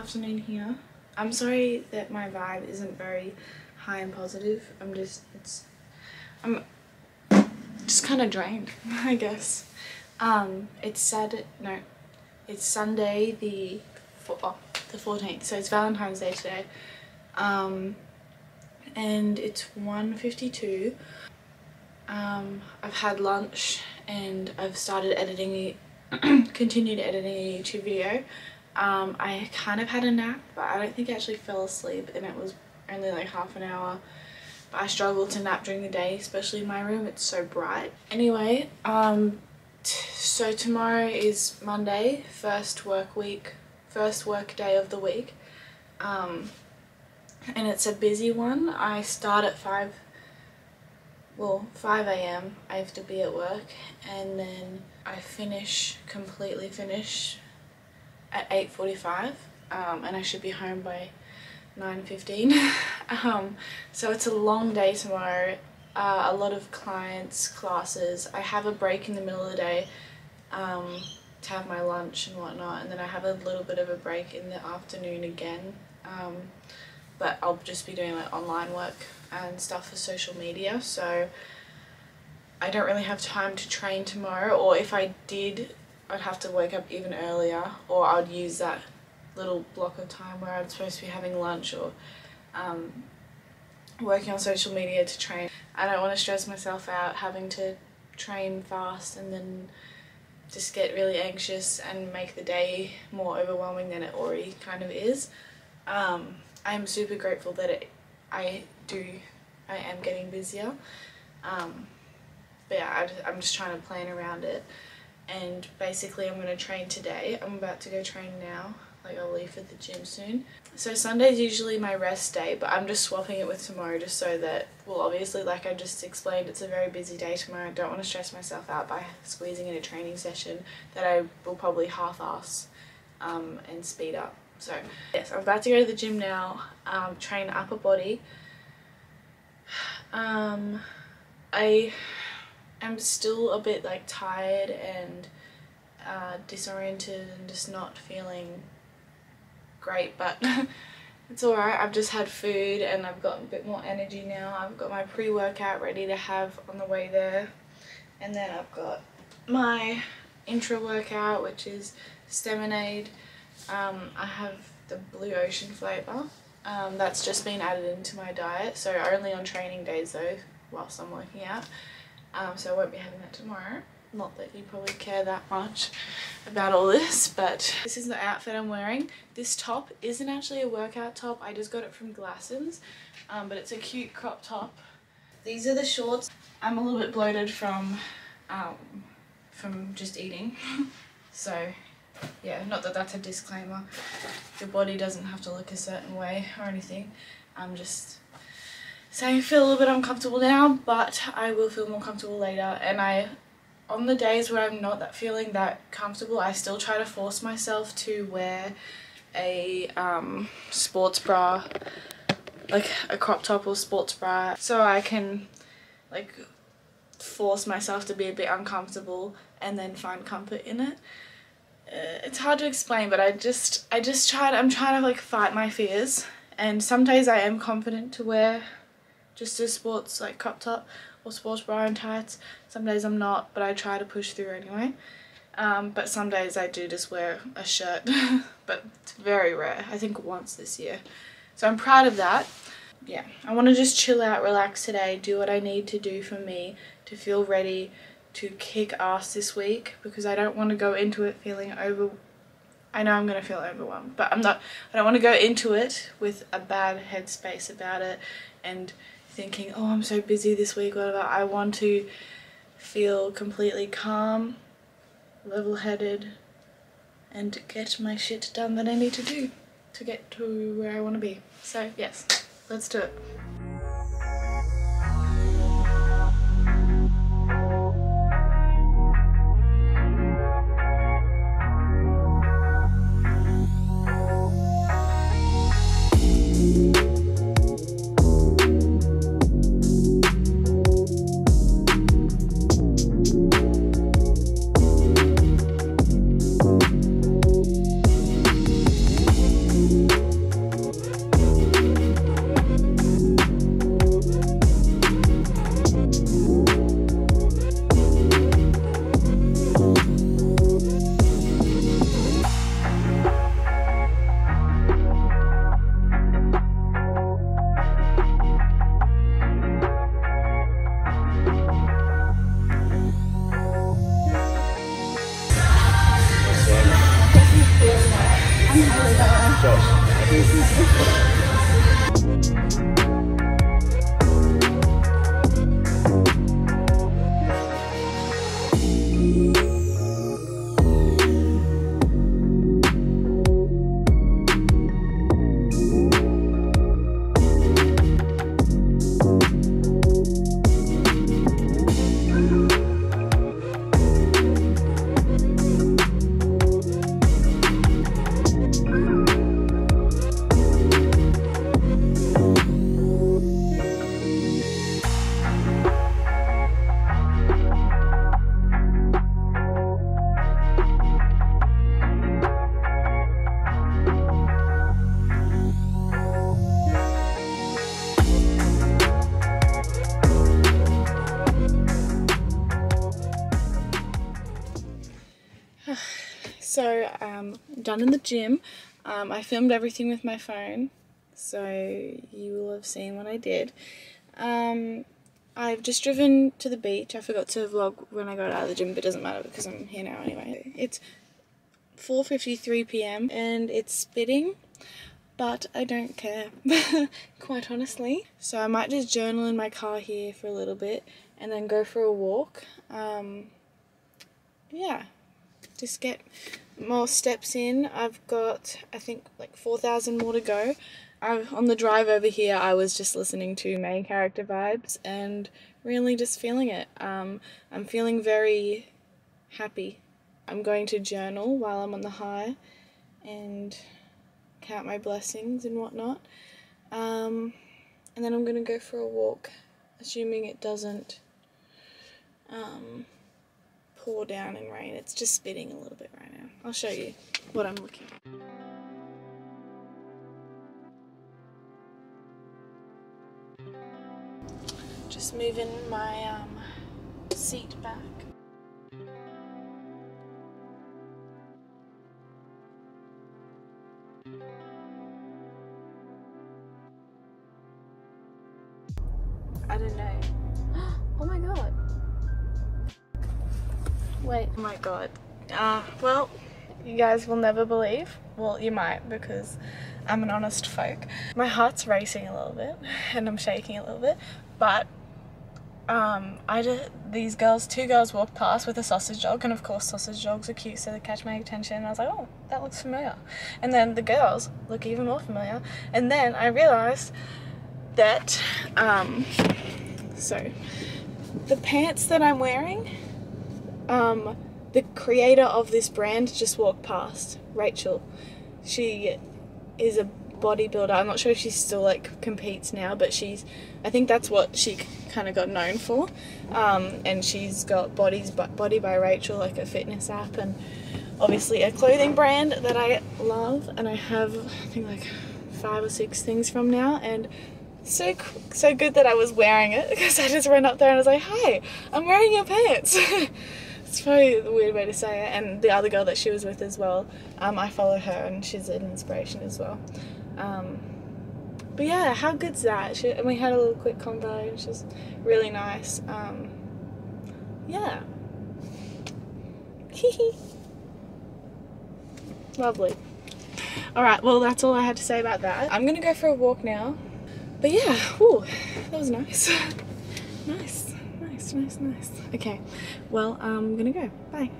afternoon. Here. I'm sorry that my vibe isn't very high and positive. I'm just, it's, I'm just kind of drained, I guess. Um, it's sad, no, it's Sunday the, oh, the 14th, so it's Valentine's Day today. Um, and it's 1.52. Um, I've had lunch and I've started editing, continued editing a YouTube video. Um, I kind of had a nap, but I don't think I actually fell asleep and it was only like half an hour. But I struggle to nap during the day, especially in my room, it's so bright. Anyway, um, so tomorrow is Monday, first work week, first work day of the week. Um, and it's a busy one. I start at 5, well 5 a.m. I have to be at work and then I finish, completely finish at 8.45 um, and I should be home by 9.15 um, so it's a long day tomorrow. Uh, a lot of clients classes. I have a break in the middle of the day um, to have my lunch and whatnot and then I have a little bit of a break in the afternoon again. Um, but I'll just be doing like online work and stuff for social media so I don't really have time to train tomorrow or if I did I'd have to wake up even earlier or I'd use that little block of time where I'm supposed to be having lunch or um, working on social media to train. I don't want to stress myself out having to train fast and then just get really anxious and make the day more overwhelming than it already kind of is. Um, I'm super grateful that it, I do, I am getting busier. Um, but yeah, I, I'm just trying to plan around it and basically I'm going to train today. I'm about to go train now, like I'll leave for the gym soon. So Sunday's usually my rest day, but I'm just swapping it with tomorrow just so that, well obviously like I just explained, it's a very busy day tomorrow. I don't want to stress myself out by squeezing in a training session that I will probably half-ass um, and speed up. So yes, I'm about to go to the gym now, um, train upper body. Um, I am still a bit like tired and uh, disoriented and just not feeling great but it's alright. I've just had food and I've got a bit more energy now. I've got my pre-workout ready to have on the way there. And then I've got my intra workout which is Steminade um, I have the blue ocean flavour um, that's just been added into my diet so only on training days though whilst I'm working out um, so I won't be having that tomorrow. Not that you probably care that much about all this, but this is the outfit I'm wearing. This top isn't actually a workout top, I just got it from Glassons, um, but it's a cute crop top. These are the shorts. I'm a little bit bloated from, um, from just eating, so yeah, not that that's a disclaimer. Your body doesn't have to look a certain way or anything. I'm just so I feel a little bit uncomfortable now, but I will feel more comfortable later. And I, on the days where I'm not that feeling that comfortable, I still try to force myself to wear a um, sports bra, like a crop top or sports bra, so I can like force myself to be a bit uncomfortable and then find comfort in it. Uh, it's hard to explain, but I just, I just try to, I'm trying to like fight my fears. And some days I am confident to wear just a sports like crop top or sports bra and tights. Some days I'm not, but I try to push through anyway. Um, but some days I do just wear a shirt, but it's very rare. I think once this year. So I'm proud of that. Yeah, I want to just chill out, relax today, do what I need to do for me to feel ready to kick ass this week because I don't want to go into it feeling over I know I'm going to feel overwhelmed, but I'm not, I don't want to go into it with a bad headspace about it and thinking, oh, I'm so busy this week, whatever. I want to feel completely calm, level-headed, and get my shit done that I need to do to get to where I want to be. So, yes, let's do it. Done in the gym. Um, I filmed everything with my phone, so you will have seen what I did. Um, I've just driven to the beach. I forgot to vlog when I got out of the gym, but it doesn't matter because I'm here now anyway. It's 4.53 p.m. and it's spitting, but I don't care, quite honestly. So I might just journal in my car here for a little bit and then go for a walk. Um, yeah just get more steps in. I've got, I think, like 4,000 more to go. I've, on the drive over here, I was just listening to main character vibes and really just feeling it. Um, I'm feeling very happy. I'm going to journal while I'm on the high and count my blessings and whatnot. Um, and then I'm going to go for a walk, assuming it doesn't um, pour down in rain. It's just spitting a little bit right now. I'll show you what I'm looking at. Just moving my um, seat back. I don't know. Oh my god. Wait, oh my god. Uh, well, you guys will never believe. Well, you might because I'm an honest folk. My heart's racing a little bit and I'm shaking a little bit, but um, I just, these girls, two girls walked past with a sausage dog, and of course sausage dogs are cute, so they catch my attention, and I was like, oh, that looks familiar. And then the girls look even more familiar, and then I realized that, um, so, the pants that I'm wearing um, the creator of this brand just walked past, Rachel. She is a bodybuilder. I'm not sure if she still like competes now, but she's I think that's what she kind of got known for. Um, and she's got Bodies Body by Rachel, like a fitness app, and obviously a clothing brand that I love. And I have I think like five or six things from now, and so so good that I was wearing it because I just ran up there and I was like, "Hi, I'm wearing your pants." it's probably a weird way to say it. And the other girl that she was with as well, um, I follow her and she's an inspiration as well. Um, but yeah, how good's that? She, and we had a little quick convo and she's really nice. Um, yeah. Lovely. Alright, well that's all I had to say about that. I'm gonna go for a walk now. But yeah, whew, that was nice. nice nice, nice, nice. Okay, well, I'm gonna go. Bye.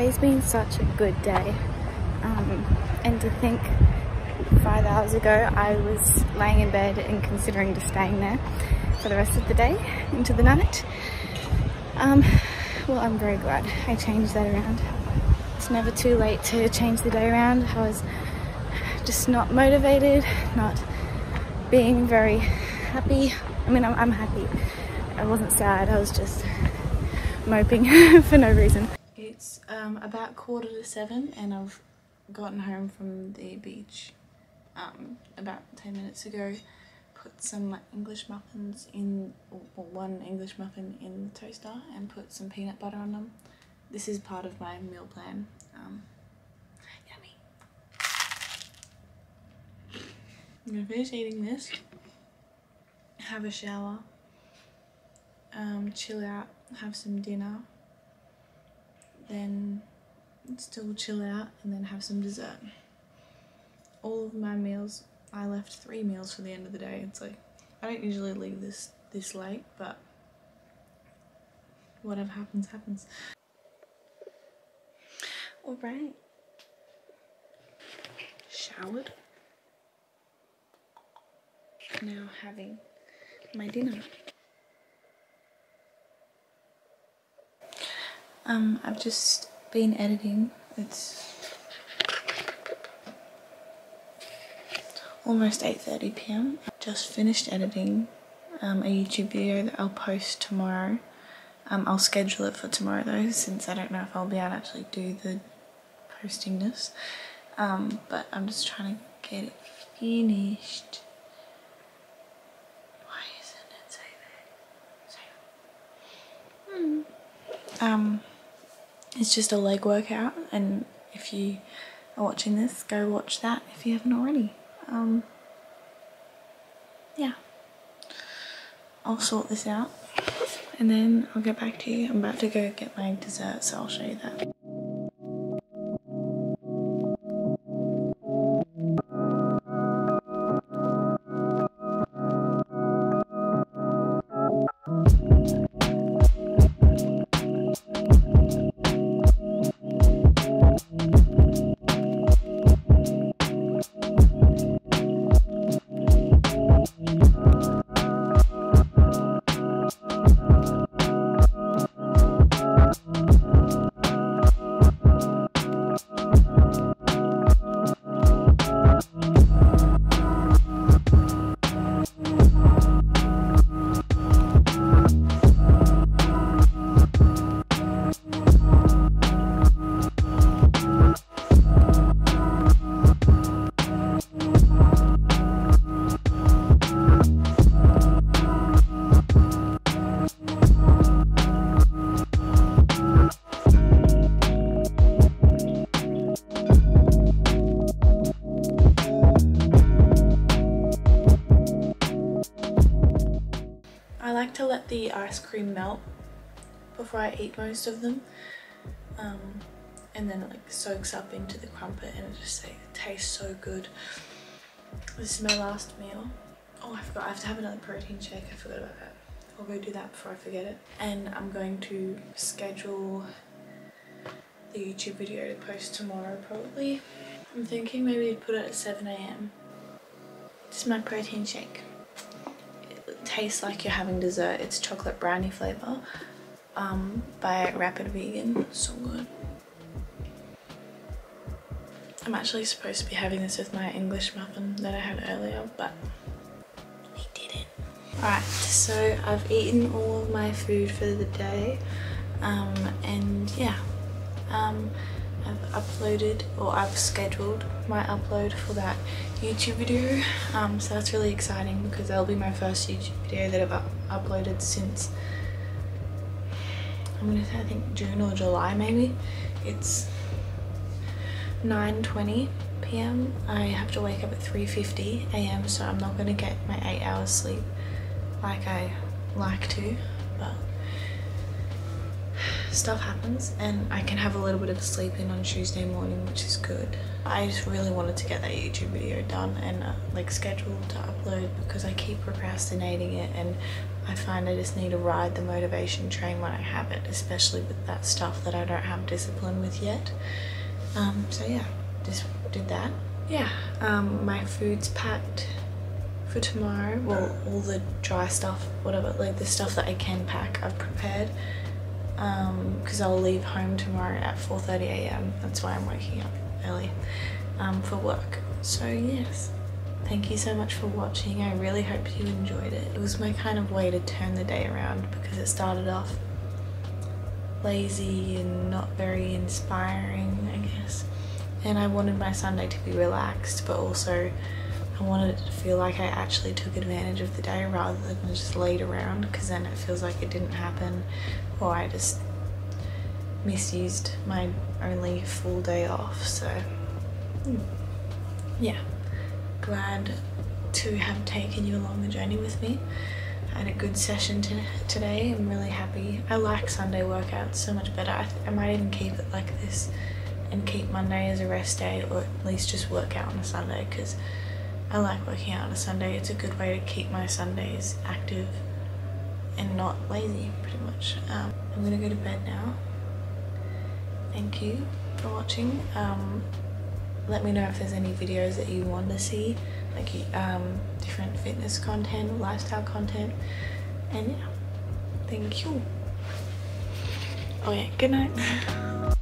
Today's been such a good day. Um, and to think five hours ago I was laying in bed and considering staying there for the rest of the day into the night. Um, well, I'm very glad I changed that around. it's never too late to change the day around. I was just not motivated, not being very happy. I mean, I'm, I'm happy. I wasn't sad, I was just moping for no reason. It's um, about quarter to seven and I've gotten home from the beach um, about 10 minutes ago put some like, English muffins in, or one English muffin in the toaster and put some peanut butter on them. This is part of my meal plan. Um, yummy. I'm gonna finish eating this, have a shower, um, chill out, have some dinner, then still chill out and then have some dessert. All of my meals I left three meals for the end of the day. It's like, I don't usually leave this this late, but whatever happens, happens. All right. Showered. Now having my dinner. Um, I've just been editing. It's almost 8.30 p.m. Just finished editing um, a YouTube video that I'll post tomorrow. Um, I'll schedule it for tomorrow though since I don't know if I'll be able to actually do the posting this. Um, but I'm just trying to get it finished. Why isn't it saving? Hmm. Um, it's just a leg workout and if you are watching this, go watch that if you haven't already um, yeah, I'll sort this out and then I'll get back to you. I'm about to go get my dessert, so I'll show you that. The ice cream melt before I eat most of them. Um, and then it like soaks up into the crumpet and it just like, tastes so good. This is my last meal. Oh, I forgot. I have to have another protein shake. I forgot about that. I'll go do that before I forget it. And I'm going to schedule the YouTube video to post tomorrow probably. I'm thinking maybe put it at 7 a.m. This is my protein shake tastes like you're having dessert. It's chocolate brownie flavor um, by Rapid Vegan. So good. I'm actually supposed to be having this with my English muffin that I had earlier, but he didn't. Alright, so I've eaten all of my food for the day, um, and yeah, um, I've uploaded or I've scheduled my upload for that YouTube video um, so that's really exciting because that'll be my first YouTube video that I've up uploaded since I'm gonna say I think June or July maybe it's 9:20 p.m. I have to wake up at 3:50 a.m. so I'm not gonna get my eight hours sleep like I like to but stuff happens and I can have a little bit of sleep in on Tuesday morning which is good. I just really wanted to get that YouTube video done and uh, like scheduled to upload because I keep procrastinating it and I find I just need to ride the motivation train when I have it especially with that stuff that I don't have discipline with yet. Um, so yeah, just did that. Yeah, um, my food's packed for tomorrow. Well, all the dry stuff, whatever, like the stuff that I can pack, I've prepared because I'll leave home tomorrow at 4.30am. That's why I'm waking up early um, for work. So yes, thank you so much for watching. I really hope you enjoyed it. It was my kind of way to turn the day around because it started off lazy and not very inspiring, I guess. And I wanted my Sunday to be relaxed, but also I wanted it to feel like I actually took advantage of the day rather than just laid around because then it feels like it didn't happen or I just misused my only full day off. So, hmm. yeah, glad to have taken you along the journey with me. I had a good session today. I'm really happy. I like Sunday workouts so much better. I, I might even keep it like this and keep Monday as a rest day or at least just work out on a Sunday because I like working out on a Sunday. It's a good way to keep my Sundays active and not lazy pretty much. Um, I'm gonna go to bed now. Thank you for watching. Um, let me know if there's any videos that you want to see like um, different fitness content, lifestyle content and yeah, thank you. Oh yeah, good night.